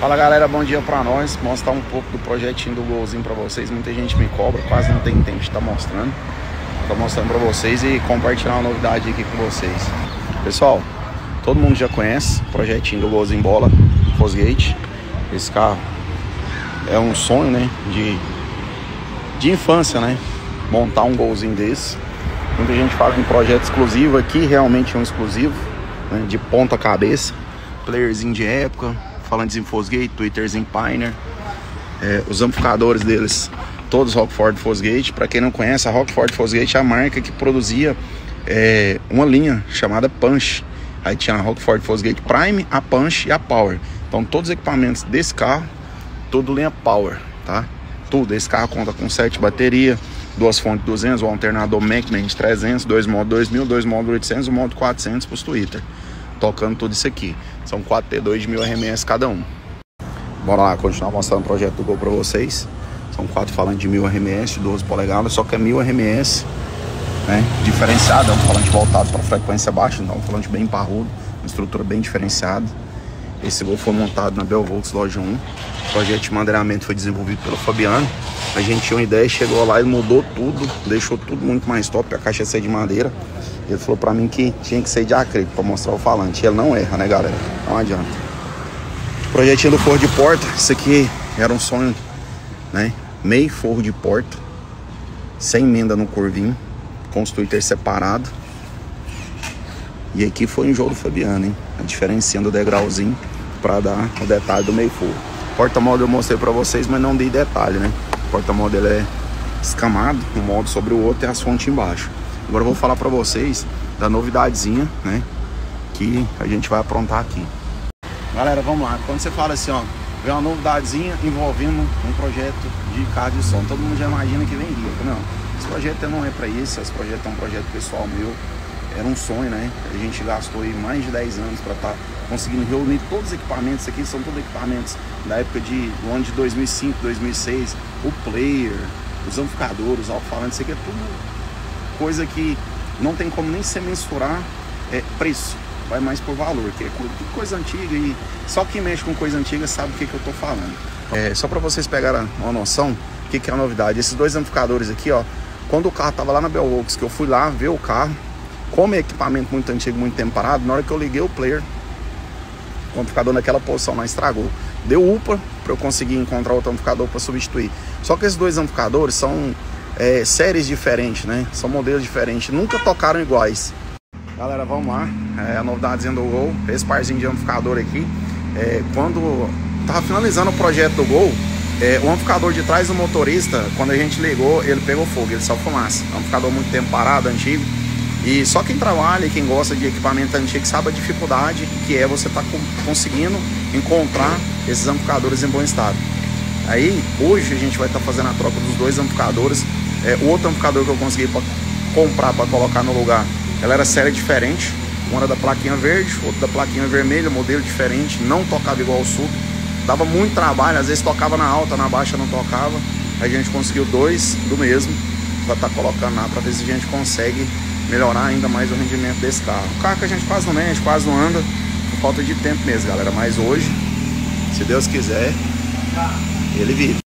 Fala galera, bom dia pra nós. Mostrar um pouco do projetinho do golzinho pra vocês. Muita gente me cobra, quase não tem tempo de estar tá mostrando. Tô mostrando pra vocês e compartilhar uma novidade aqui com vocês. Pessoal, todo mundo já conhece o projetinho do golzinho bola, Fosgate. Esse carro é um sonho, né? De, de infância, né? Montar um golzinho desse. Muita gente fala um projeto exclusivo aqui, realmente é um exclusivo, né? de ponta cabeça. Playerzinho de época, falantes em Fosgate, Twitters em Pioneer. É, os amplificadores deles, todos Rockford Fosgate. Para quem não conhece, a Rockford Fosgate é a marca que produzia é, uma linha chamada Punch. Aí tinha a Rockford Fosgate Prime, a Punch e a Power. Então todos os equipamentos desse carro, tudo linha Power, tá? Tudo. Esse carro conta com 7 baterias, duas fontes 200, um alternador Macman de 300, dois modos 2000, dois modos 800, um modo 400 para os Twitter. Tocando tudo isso aqui. São 4 T2 de 1000 RMS cada um. Bora lá continuar mostrando o projeto do Gol para vocês. São quatro falantes de 1000 RMS, 12 polegadas, só que é 1000 RMS, né? Diferenciado, é um falante voltado para frequência baixa, então é um falante bem parrudo, uma estrutura bem diferenciada. Esse Gol foi montado na Belvolks Loja 1. O projeto de madeiramento foi desenvolvido pelo Fabiano. A gente tinha uma ideia, chegou lá e mudou tudo, deixou tudo muito mais top. A caixa é de madeira. Ele falou pra mim que tinha que ser de acrílico pra mostrar o falante. Ele não erra, né, galera? Não adianta. Projetinho do forro de porta. Isso aqui era um sonho, né? Meio forro de porta. Sem emenda no corvinho. Com separado. E aqui foi um jogo do Fabiano, hein? A do degrauzinho pra dar o detalhe do meio forro. Porta-modo eu mostrei pra vocês, mas não dei detalhe, né? O porta-modo ele é escamado, um modo sobre o outro e as fontes embaixo. Agora eu vou falar para vocês da novidadezinha, né? Que a gente vai aprontar aqui. Galera, vamos lá. Quando você fala assim, ó, vem uma novidadezinha envolvendo um projeto de carro de som, todo mundo já imagina que vem rico. Não, esse projeto não é para isso, esse projeto é um projeto pessoal meu. Era um sonho, né? A gente gastou aí mais de 10 anos para estar tá conseguindo reunir todos os equipamentos. Aqui são todos equipamentos da época de do ano de 2005, 2006. O player, os amplificadores, o alto-falante, isso aqui é tudo coisa que não tem como nem se mensurar é preço, vai mais por valor, que é coisa antiga e só quem mexe com coisa antiga sabe o que, que eu tô falando. É, só para vocês pegarem uma noção, o que, que é a novidade, esses dois amplificadores aqui, ó, quando o carro tava lá na Belworks, que eu fui lá ver o carro, como é equipamento muito antigo, muito tempo parado, na hora que eu liguei o player, o amplificador naquela posição não estragou. Deu UPA para eu conseguir encontrar outro amplificador para substituir. Só que esses dois amplificadores são é, séries diferentes, né? São modelos diferentes, nunca tocaram iguais. Galera, vamos lá. É, a novidade do Gol, esse parzinho de amplificador aqui. É, quando tava finalizando o projeto do Gol, é, o amplificador de trás do motorista, quando a gente ligou, ele pegou fogo, ele só fumaça. Um amplificador muito tempo parado, antigo. E só quem trabalha e quem gosta de equipamento antigo sabe a dificuldade que é você estar tá conseguindo encontrar esses amplificadores em bom estado. Aí, hoje a gente vai estar tá fazendo a troca dos dois amplificadores é, o outro amplificador que eu consegui pra comprar para colocar no lugar, ela era série diferente. Uma era da plaquinha verde, outra da plaquinha vermelha, modelo diferente, não tocava igual o sub. Dava muito trabalho, às vezes tocava na alta, na baixa não tocava. A gente conseguiu dois do mesmo para estar tá colocando lá para ver se a gente consegue melhorar ainda mais o rendimento desse carro. O carro que a gente quase não mexe, quase não anda, por falta de tempo mesmo, galera. Mas hoje, se Deus quiser, ele vive.